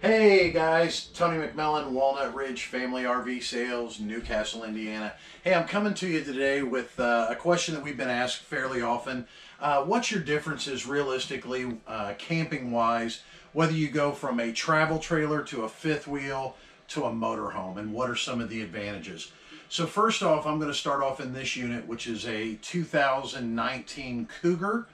Hey guys, Tony McMillan, Walnut Ridge Family RV Sales, Newcastle, Indiana. Hey, I'm coming to you today with uh, a question that we've been asked fairly often. Uh, what's your differences realistically, uh, camping wise, whether you go from a travel trailer to a fifth wheel to a motorhome, and what are some of the advantages? So, first off, I'm going to start off in this unit, which is a 2019 Cougar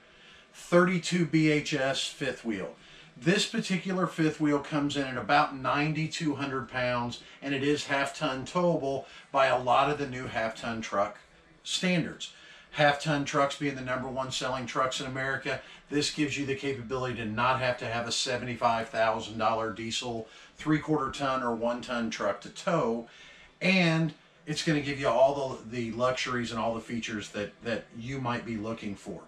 32 BHS fifth wheel. This particular fifth wheel comes in at about 9,200 pounds and it is half ton towable by a lot of the new half ton truck standards. Half ton trucks being the number one selling trucks in America, this gives you the capability to not have to have a $75,000 diesel three quarter ton or one ton truck to tow. And it's going to give you all the, the luxuries and all the features that, that you might be looking for.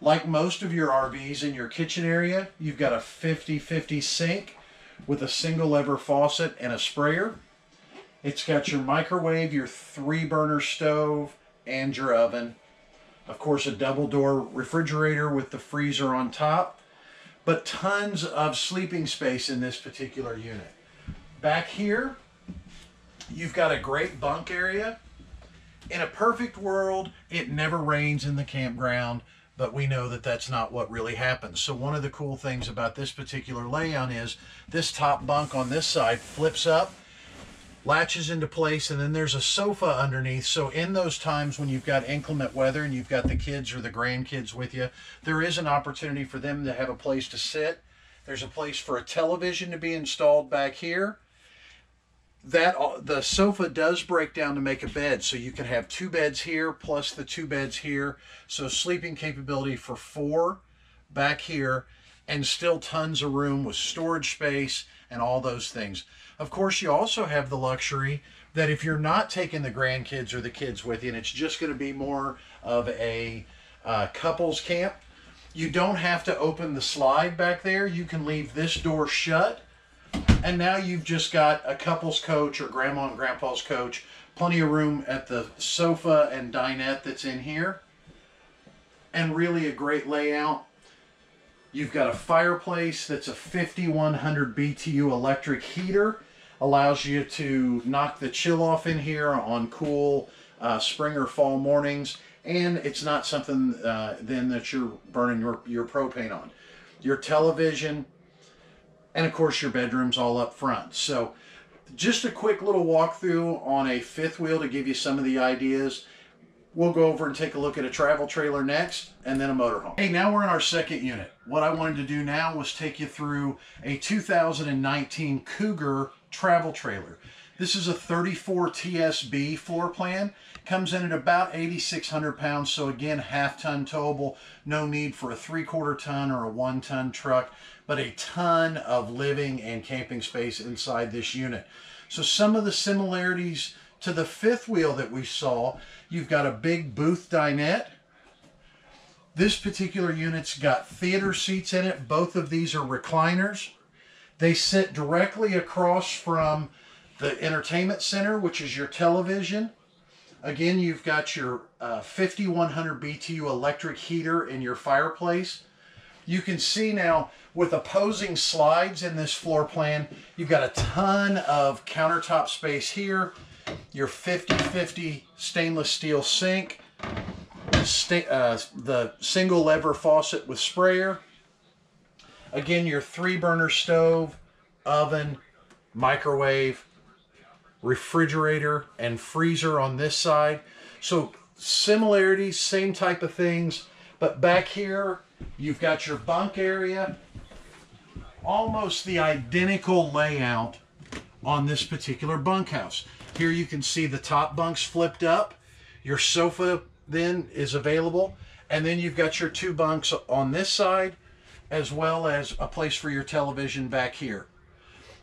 Like most of your RVs in your kitchen area, you've got a 50-50 sink with a single lever faucet and a sprayer. It's got your microwave, your three burner stove, and your oven. Of course, a double door refrigerator with the freezer on top, but tons of sleeping space in this particular unit. Back here, you've got a great bunk area. In a perfect world, it never rains in the campground but we know that that's not what really happens. So one of the cool things about this particular layout is this top bunk on this side flips up, latches into place, and then there's a sofa underneath. So in those times when you've got inclement weather and you've got the kids or the grandkids with you, there is an opportunity for them to have a place to sit. There's a place for a television to be installed back here that uh, the sofa does break down to make a bed. So you can have two beds here plus the two beds here. So sleeping capability for four back here and still tons of room with storage space and all those things. Of course you also have the luxury that if you're not taking the grandkids or the kids with you and it's just going to be more of a uh, couples camp you don't have to open the slide back there. You can leave this door shut and now you've just got a couple's coach or grandma and grandpa's coach. Plenty of room at the sofa and dinette that's in here. And really a great layout. You've got a fireplace that's a 5100 BTU electric heater. Allows you to knock the chill off in here on cool uh, spring or fall mornings. And it's not something uh, then that you're burning your, your propane on. Your television, and of course your bedroom's all up front. So just a quick little walkthrough on a fifth wheel to give you some of the ideas. We'll go over and take a look at a travel trailer next and then a motorhome. Hey, now we're in our second unit. What I wanted to do now was take you through a 2019 Cougar travel trailer. This is a 34 TSB floor plan. Comes in at about 8,600 pounds. So again, half ton towable. No need for a three quarter ton or a one ton truck but a ton of living and camping space inside this unit. So some of the similarities to the fifth wheel that we saw, you've got a big booth dinette. This particular unit's got theater seats in it. Both of these are recliners. They sit directly across from the entertainment center, which is your television. Again, you've got your uh, 5100 BTU electric heater in your fireplace. You can see now with opposing slides in this floor plan, you've got a ton of countertop space here, your 50-50 stainless steel sink, uh, the single lever faucet with sprayer, again your three burner stove, oven, microwave, refrigerator, and freezer on this side. So similarities, same type of things, but back here You've got your bunk area, almost the identical layout on this particular bunkhouse. Here you can see the top bunks flipped up. Your sofa then is available. And then you've got your two bunks on this side, as well as a place for your television back here.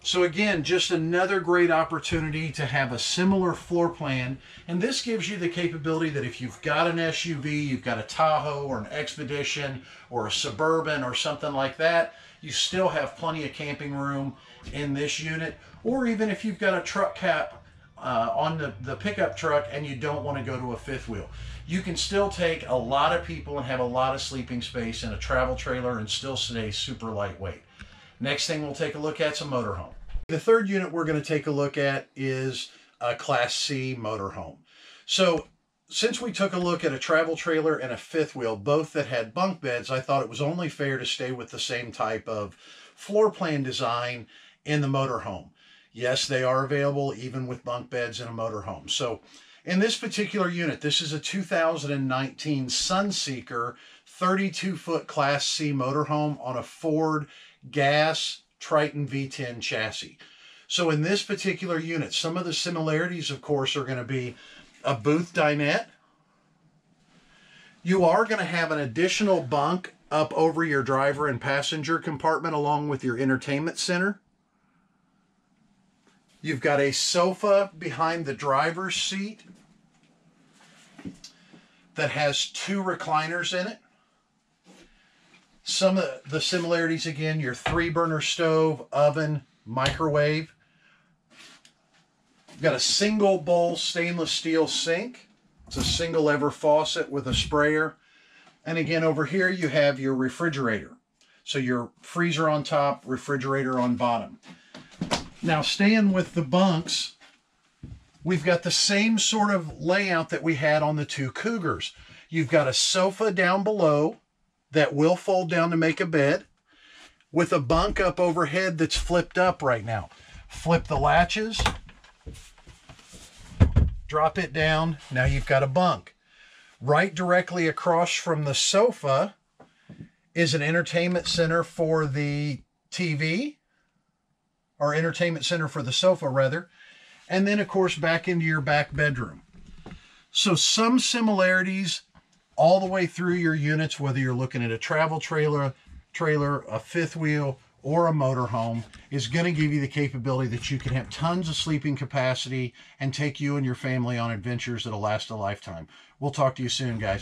So again, just another great opportunity to have a similar floor plan. And this gives you the capability that if you've got an SUV, you've got a Tahoe or an Expedition or a Suburban or something like that, you still have plenty of camping room in this unit. Or even if you've got a truck cap uh, on the, the pickup truck and you don't want to go to a fifth wheel. You can still take a lot of people and have a lot of sleeping space in a travel trailer and still stay super lightweight. Next thing we'll take a look at is a motorhome. The third unit we're going to take a look at is a Class C motorhome. So since we took a look at a travel trailer and a fifth wheel, both that had bunk beds, I thought it was only fair to stay with the same type of floor plan design in the motorhome. Yes, they are available even with bunk beds in a motorhome. So in this particular unit, this is a 2019 Sunseeker 32 foot Class C motorhome on a Ford gas Triton V10 chassis. So in this particular unit, some of the similarities, of course, are going to be a booth dinette. You are going to have an additional bunk up over your driver and passenger compartment along with your entertainment center. You've got a sofa behind the driver's seat that has two recliners in it. Some of the similarities again, your three burner stove, oven, microwave. You've got a single bowl stainless steel sink. It's a single ever faucet with a sprayer. And again, over here you have your refrigerator. So your freezer on top, refrigerator on bottom. Now staying with the bunks, we've got the same sort of layout that we had on the two Cougars. You've got a sofa down below that will fold down to make a bed with a bunk up overhead that's flipped up right now. Flip the latches, drop it down. Now you've got a bunk. Right directly across from the sofa is an entertainment center for the TV or entertainment center for the sofa rather. And then of course back into your back bedroom. So some similarities all the way through your units, whether you're looking at a travel trailer, trailer, a fifth wheel, or a motorhome, is going to give you the capability that you can have tons of sleeping capacity and take you and your family on adventures that'll last a lifetime. We'll talk to you soon, guys.